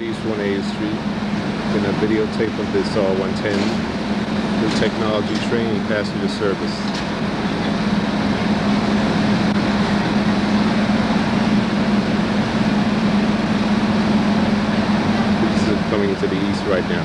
East One A Street. In a videotape of this R One Ten. new technology training passenger service. This is coming into the east right now.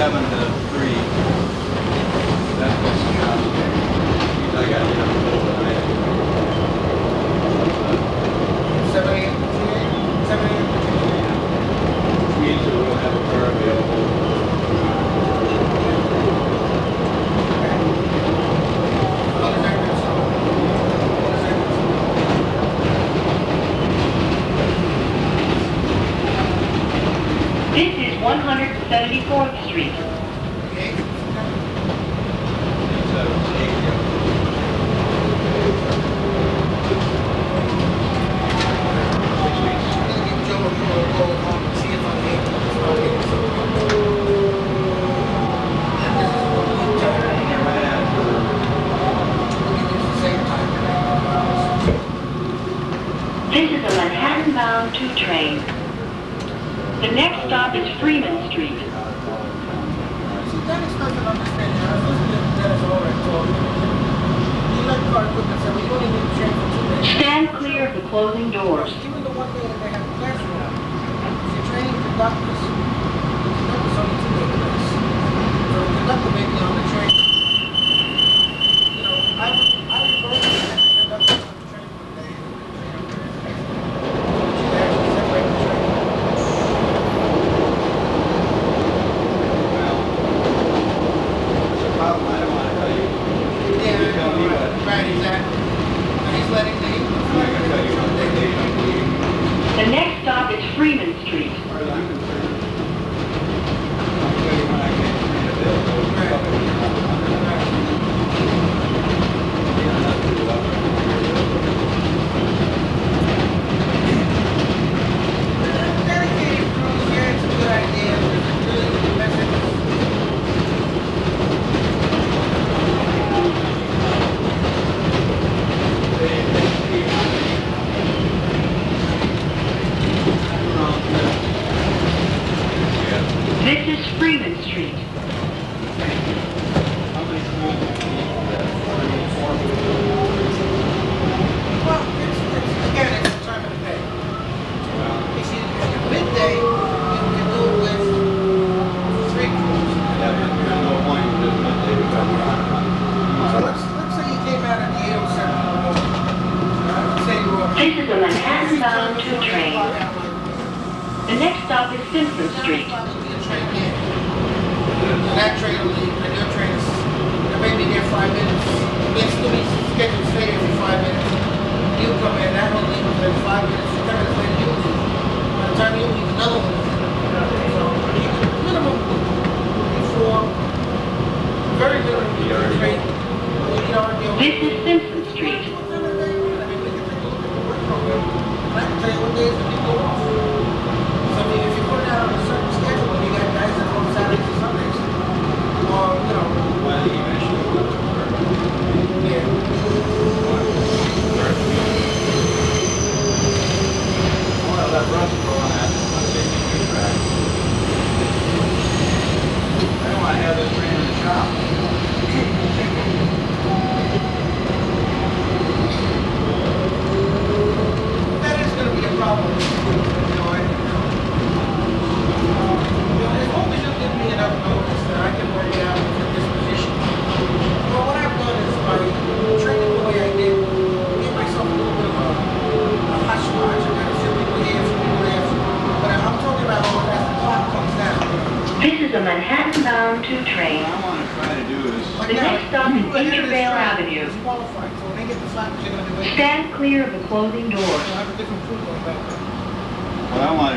seven uh, closing doors.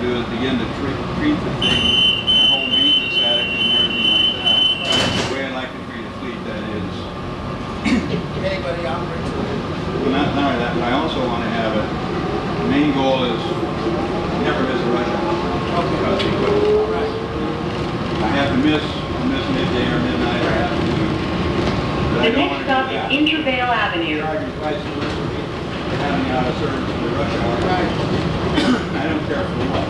to do is begin to treat, treat the thing the a home maintenance attic and everything like that. The way I like to treat a fleet, that is. Anybody operates? Well, not, not only that, but I also want to have it. The main goal is never miss a rush hour. Because he could. I have to miss, I miss midday or midnight. Or afternoon. The next stop is Intervale Avenue. Having out of service for rush hour. I don't care for what.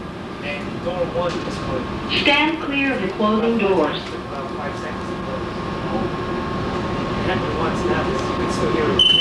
Stand clear of the closing doors. Five seconds. After one snap, still.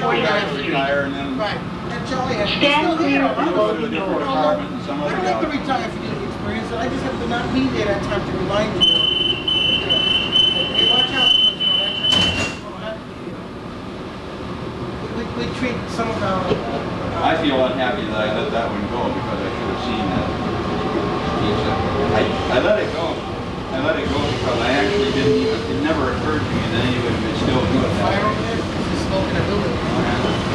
people guys retire and then right. And Joliet, Stand clear of the open door. I don't have to retire for the experience. I just have to not be there that time to remind you. Hey, watch out. We, we treat some of our. Uh, I feel unhappy that I let that one go because I should have seen that. I, I let it go. I let it go because I actually didn't even, it never occurred to me that anybody would still do it. Fire over there? Is smoking a building?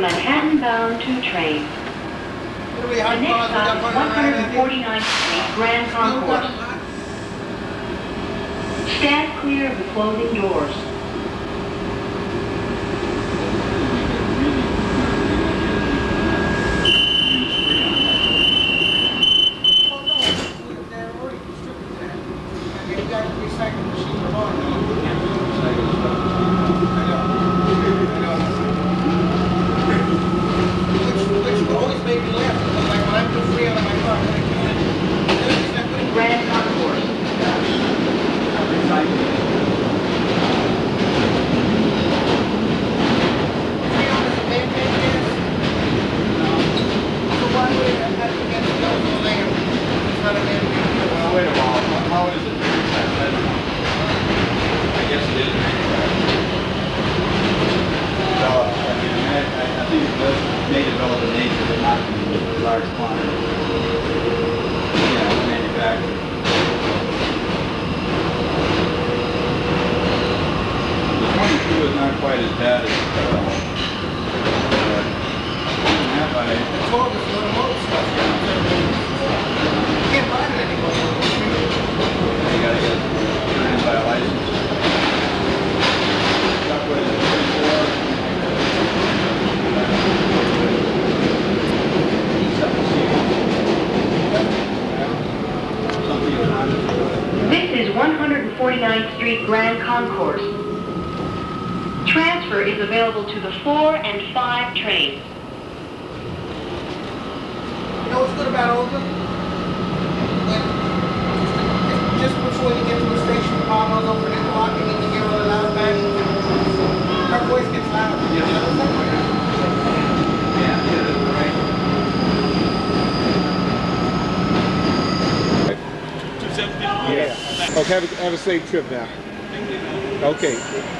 Manhattan-bound 2 train. The next stop is 149th Street, Grand Concourse. Stand clear of the closing doors. concourse. Transfer is available to the 4 and 5 trains. You know what's good about Olga? Just before you get to the station, Palmer's over that block and you can a really loud banging. Her voice gets loud. Yeah. Yeah. yeah. Okay, have a, have a safe trip now. Ok.